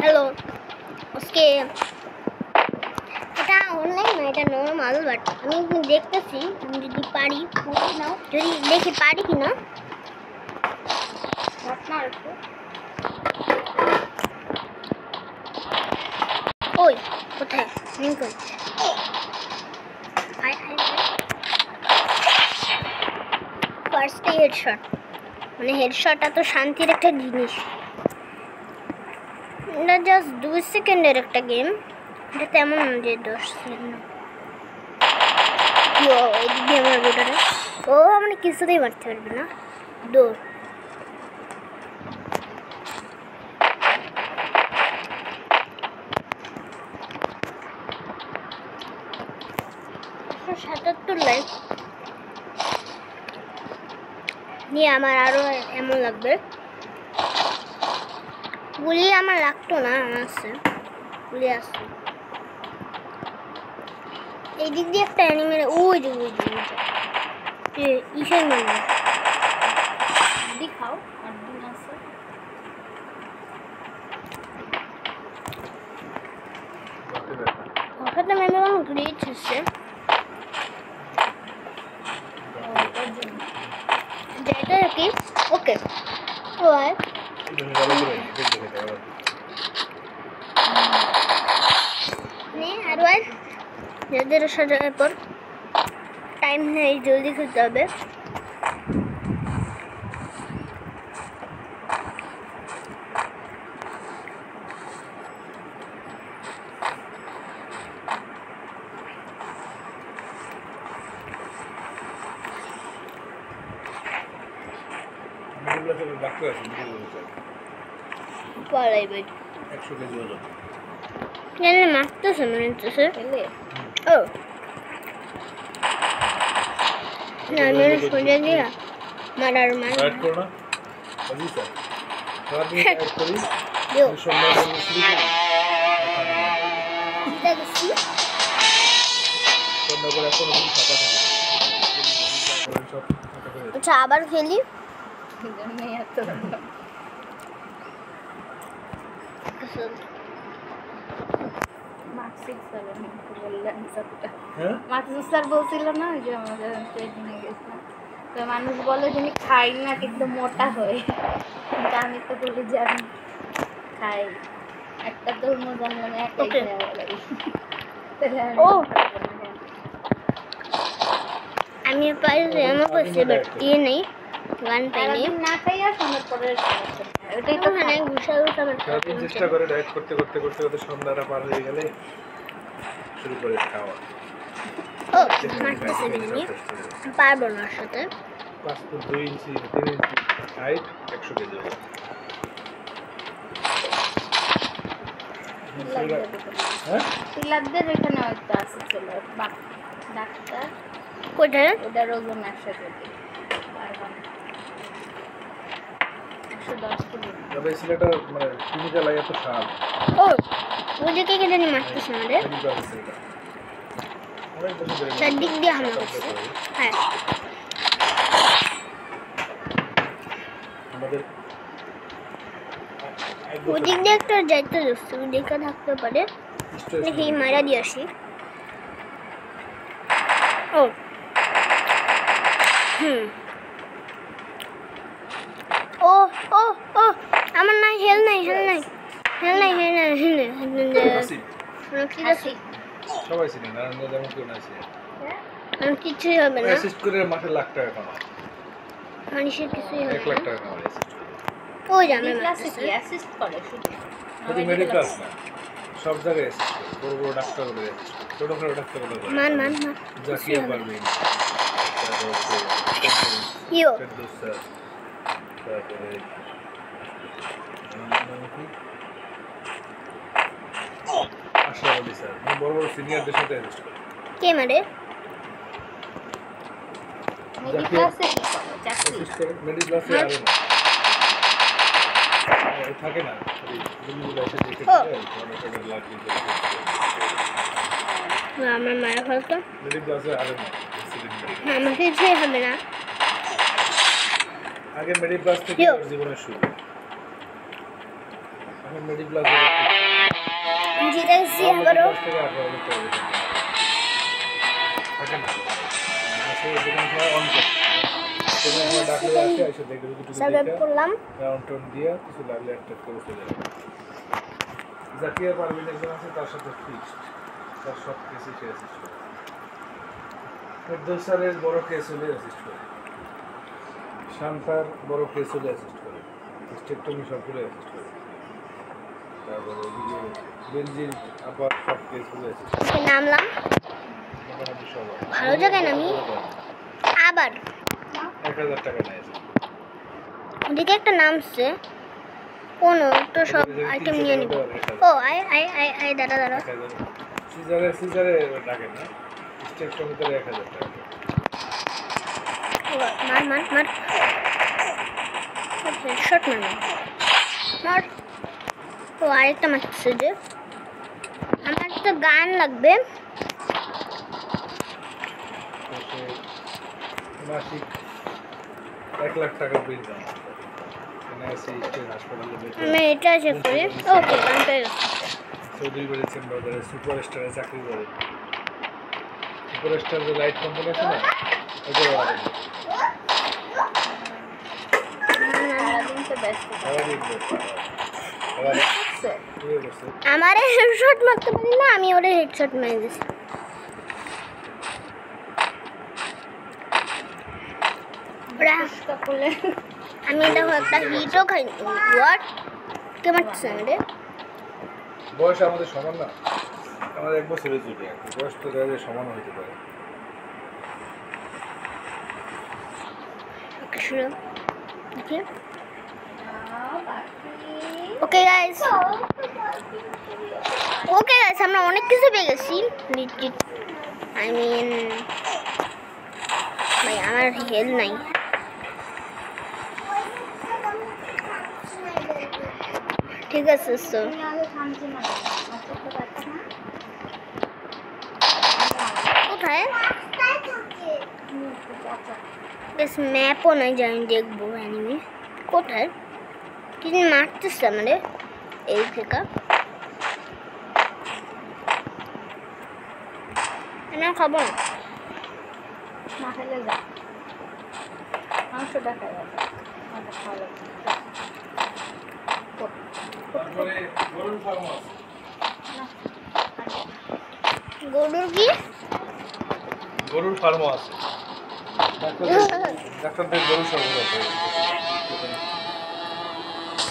Hello আজকে এটা online না, এটা নর্মাল বাট আমি দেখতেছি যদি পারি নাও। যদি দেখি পারি কি না ওই, কোথায়? লিঙ্কন ফার্স্টে হেডশট মানে হেডশটটা তো শান্তির একটা জিনিস। এটা জাস্ট দুই সেকেন্ডের একটা গেম এটা তেমন না যে দশ সেকেন্ড আমার ও মানে কিছুতেই মারতে পারবে না। দৌড়। সাতাত্তর লাইক নিয়ে আমার আরও এমন লাগবে। গুলি আমার লাগতো না আমার আছে গুলি আসছে এই দিক দিয়ে একটা অ্যানিমেল ওই যে ওই যে ওই যে। এ, ইসের মানে দেখাও আর দিন আছে কথাটা মেমে কোনো গ্রিচ হচ্ছে যেটা কি ওকে ওয়াই নে আর ওয়াই যাদের পর টাইম নেই জলদি খেতে হবে। পড়াইবে একশো কেজি ওজন। জানি মারতেছে মনে হচ্ছে ও। না আমি সোজা দিয়া মারার মার ডায়েট করো না? বুঝলি স্যার সারাদিন ডায়েট করি। দিও। সন্ধ্যা শুরু করি দেখছি। সন্ধ্যা করে এখনও ফাঁকা থাকে আচ্ছা আবার খেলি এত স্যার স্যারটা হ্যাঁ? মার্কশিট স্যার বলছিল না যে আমাদের ট্রেনিংয়ে গেছিলাম তো মানুষ বলে যে আমি খাই না কিন্তু মোটা হই কিন্তু আমি তো বলি যে আমি খাই। একটা ও। আমি পারি আমার কাছে বাট ইয়ে নেই না খাই আর পরে ওটাই তো ঘুষা ঘুষা সারাদিন চেষ্টা করে ডায়েট করতে করতে করতে করতে সন্ধ্যাটা পার হয়ে গেলে শুরু করে খাওয়া। ও মারতেছে বিনি পারব না সাথে। পাঁচ ফুট দুই ইঞ্চি তিন ইঞ্চি হাইট একশো কেজি ওজন এখানে হয়তো আছে বাহ ডাক্তার। কোথায় ওটার ওজন একশো কেজি পারব না একশো দশ কেজি না। তবে ছেলেটা মানে কেমিক্যাল লাগে এত খারাপ ও ওদিকে কে জানি মারতেছে আমাদের? চারদিক দিয়ে হামলা করছে। হ্যাঁ। আমাদের ওদিক দিয়ে একটা যাইতে যাচ্ছে ওদিকে থাকতে পারে। দেখি মারা দিয়ে আসি। ও। হুম। ও ও ও আমার নাই হেল নাই হেল নাই। হেল নাই হেল নাই হেল নাই নাই। ঠিক আছে। সবাই ছিলেন নারায়ণগঞ্জ যেমন কেউ না ছিলেন। আমার কিছুই হবে না। অ্যাসিস্ট করে মাসে লাখ টাকা কামায়। মানুষের কিছুই হবে এক লাখ টাকা কামায় assist করে। ওই যে আমি এই ক্লাসে মারতেছে কি? অ্যাসিস্ট করে শুধু। শুধু মিডিল না সব জায়গায় অ্যাসিস্ট করে। বড় বড় ডাক্তার বলে অ্যাসিস্ট করে ডাক্তার বলে মান মান মান। জাকিয়া পারভিন তারপর হচ্ছে ইয়ো ফেরদৌস স্যার তারপরে? আশরাফ আলী স্যার বড় বড় সিনিয়রদের সাথে অ্যাসিস্ট করে কে মারে মিডিল ক্লাসে কি করে চাকরি অ্যাসিস্ট করে মিডিল ক্লাসে না আর থাকে আমার। আমার কিছুই হবে না। আগে মিডিল ক্লাস থেকে জীবনের শুরু। এখন মেডি প্লাস জিতে গেছি এবারও থেকে আঠারো হাজার টাকা বেতন পায়। থাকে না মাসে যেখানে সময় অন করে। সেখানে সময় ডাকলে আসে এসে দেখবে দুটো সাবস্ক্রাইব করলাম। রাউন্ড টাউন দিয়ে কিছু লাগলে একটা করে চলে যাবে। জাকিয়া পারভিন একজন আছে তার সাথে ফিক্সড তার সব কেসে সে অ্যাসিস্ট করে। ফেরদৌস স্যারের বড় কেস হলে অ্যাসিস্ট করে। শান্তার বড় কেস হলে অ্যাসিস্ট করে। স্টেকটমি সবগুলো অ্যাসিস্ট করে। তারপরে ওদিকে বেনজির আবার সব কেস হলে অ্যাসিস্ট করে। নামলাম। ভালো জায়গায় নামি। আবার। এক হাজার টাকা নেয় ওদিকে একটা নামছে কোনো তো সব আইটেম নিয়ে নিব। ও আই আই আই আই দাঁড়া দাঁড়া। সিজারে সিজারে ডাকে না? স্টেকটমিতে এক হাজার টাকা। মার মার মার। শট মার মার। ও আরেকটা মারছে যে। আমার তো গান লাগবে। মাসিক এক লাখ টাকা বিল আমি এটা চেক করি। ওকে গান পেয়ে চৌধুরী বাড়ি চেম্বারে সুপার স্টারে চাকরি করে। সুপার স্টার যে লাইট কোম্পানি আছে না ব্যস্ত করছে, আমার হেডশট মারতে পারি না আমি ওরে হেডশট মেরে দিছি। আমি দেখো একটা হিটও খাইনি। হোয়াট কে মারছে রে বয়স আমাদের সমান না। আমাদের এক বছরের জুটি বয়স তো দেখা যায় সমান হইতে পারে। শুরু। দেখি। ওকে গাইস ওকে গাইস আমরা অনেক কিছু পেয়ে গেছি। আই মিন ভাই, আমার হেল নাই। ঠিক আছে সো তুমি আগে থামছি না আমার চোখটা দেখা না কোথায়? তুমি একটু চাচা বেশ ম্যাপও নাই যে আমি দেখব অ্যানিমে কোথায়? কি জানি মারতেছে আমাদের? এই থেকে না খাব। না না খেলে যা খাওয়া গরুর ফার্ম আছে না, গরুর কি? গরুর ফার্মও আছে। ডাক্তারদের ডাক্তারদের গরু সরবরাহ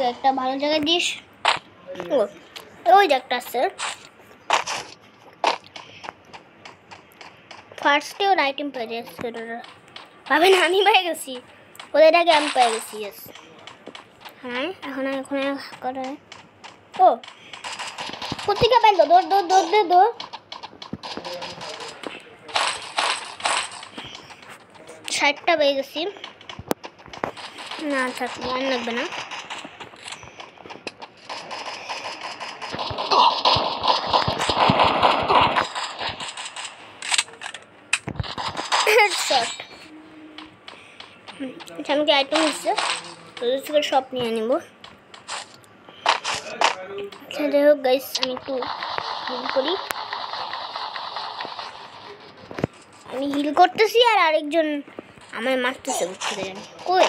তো একটা ভালো জায়গায় দিস। ওই একটা আছে। ফার্স্টে ওর আইটেম পেয়ে যাচ্ছে ওরা ভাবেন আমি পেয়ে গেছি। ওদের আগে আমি পেয়ে গেছি হ্যাঁ এখন এখন করে ও, কোথেকে পাইল? দৌড় দৌড় দৌড় দৌড় দৌড়। ষাটটা পেয়ে গেছি। না, থাক গান লাগবে না হেডশট আচ্ছা আমাকে আইটেম তো থেকে সব নিয়ে নিব। আচ্ছা যাই হোক গাইস আমি একটু হিল করি। আমি হিল করতেছি আর আরেকজন আমায় মারতেছে বুঝতে জানি। কই?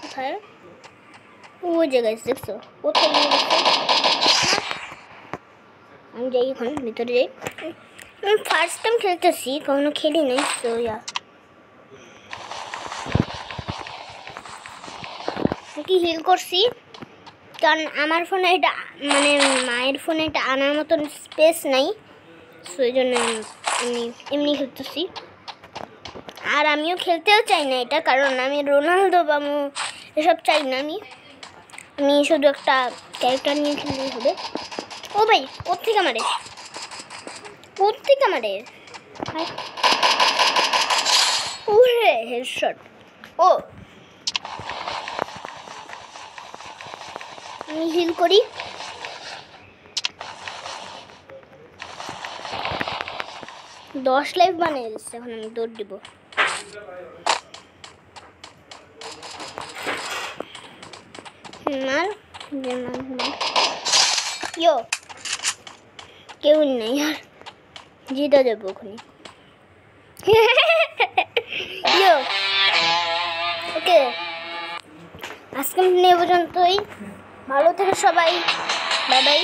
কোথায়? ওই যে গাইস দেখছ? কোথায় আমি যাই এখন, ভিতরে যাই। আমি ফার্স্ট টাইম খেলতেছি, কখনো খেলি নাই তো কি হিল করছি? কারণ আমার ফোনে এটা মানে মায়ের ফোনে এটা আনার মতন স্পেস নাই সেই জন্য এমনি এমনি খেলতেছি। আর আমিও খেলতেও চাই না এটা, কারণ আমি রোনালদো বা এসব চাই না আমি। আমি শুধু একটা ক্যারেক্টার নিয়ে খেললেই হবে। ও ভাই, ওর থেকে আমারে। ওর থেকে হায়। ওরে, হেডশট। ও। আমি হিল করি। দশ লাইফ বানিয়ে দিচ্ছে, এখন আমি দৌড় দিব। মার মার মার ইয়ো। কেউ নেই আর জিতে দেবো ওখানে। ওকে। আজকে নিয়ে পর্যন্তই। ভালো থেকে সবাই। Bye bye.